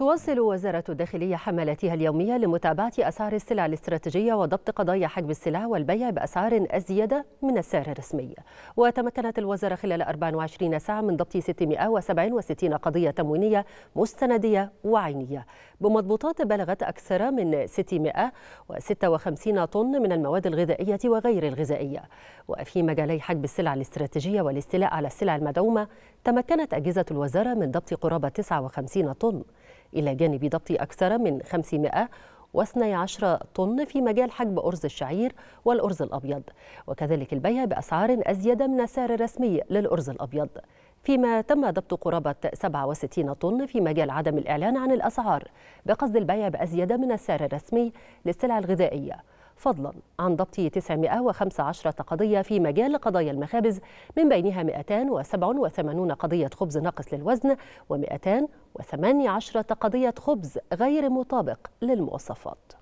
تواصل وزارة الداخلية حملاتها اليومية لمتابعة أسعار السلع الاستراتيجية وضبط قضايا حجب السلع والبيع بأسعار أزيد من السعر الرسمي. وتمكنت الوزارة خلال 24 ساعة من ضبط 667 قضية تموينية مستندية وعينية. بمضبوطات بلغت أكثر من 656 طن من المواد الغذائية وغير الغذائية. وفي مجالي حجب السلع الاستراتيجية والاستيلاء على السلع المدعومة تمكنت أجهزة الوزارة من ضبط قرابة 59 طن. إلى جانب ضبط أكثر من 512 طن في مجال حجب أرز الشعير والأرز الأبيض. وكذلك البيع بأسعار أزيد من السعر الرسمي للأرز الأبيض. فيما تم ضبط قرابة 67 طن في مجال عدم الإعلان عن الأسعار بقصد البيع بأزيد من السعر الرسمي للسلع الغذائية. فضلا. عن ضبط 915 قضية في مجال قضايا المخابز من بينها 287 قضية خبز ناقص للوزن و218 قضية خبز غير مطابق للمواصفات.